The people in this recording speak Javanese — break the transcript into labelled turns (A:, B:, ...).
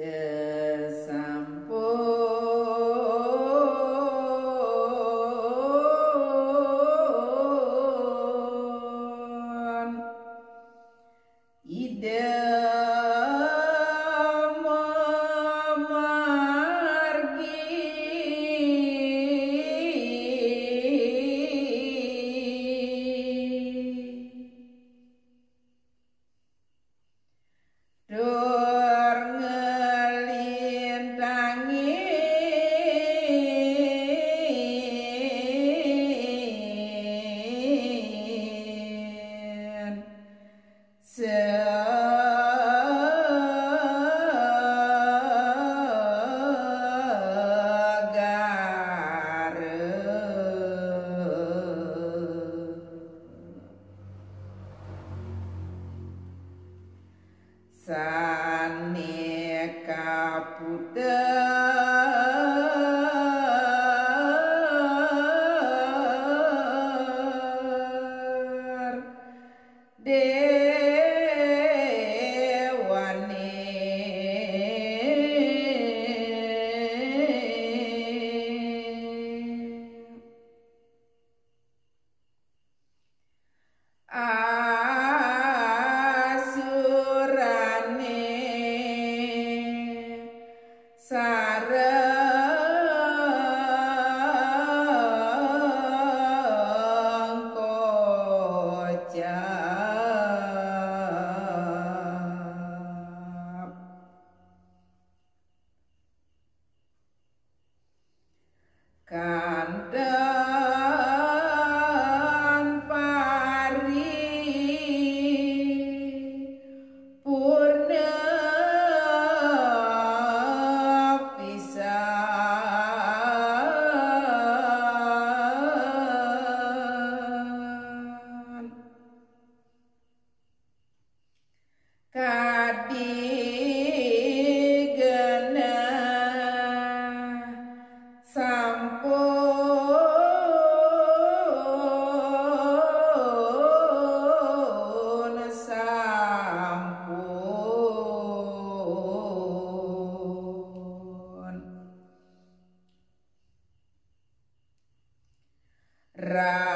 A: Uh, Ah berat